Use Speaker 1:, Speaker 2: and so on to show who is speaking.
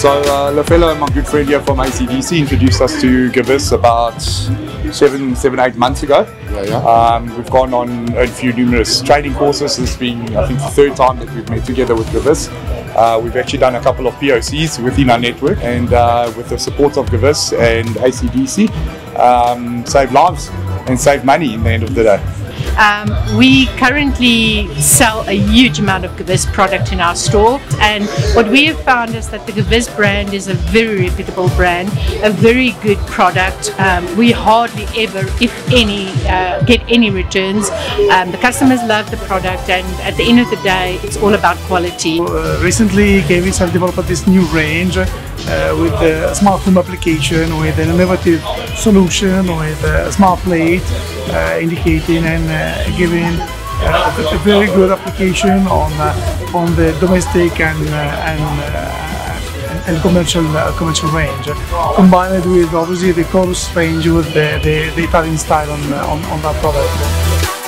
Speaker 1: So uh, Lafella, my good friend here from ACDC, introduced us to GEWISS about seven, seven, eight months ago.
Speaker 2: Yeah, yeah.
Speaker 1: Um, we've gone on a few numerous training courses. This being, I think, the third time that we've met together with GEWISS. Uh, we've actually done a couple of POCs within our network, and uh, with the support of GEWISS and ACDC, um, save lives and save money in the end of the day.
Speaker 3: Um, we currently sell a huge amount of GEWISS product in our store, and what we have found is that the GEWISS brand is a very reputable brand, a very good product. Um, we hardly ever, if any, uh, get any returns. Um, the customers love the product, and at the end of the day, it's all about quality.
Speaker 4: Uh, recently, Gavis have developed this new range uh, with a smart home application, with an innovative solution, with a smart plate indicating and uh, giving uh, a very good application on uh, on the domestic and uh, and, uh, and commercial uh, commercial range, combined with obviously the chorus range with the, the, the Italian style on, on, on that product.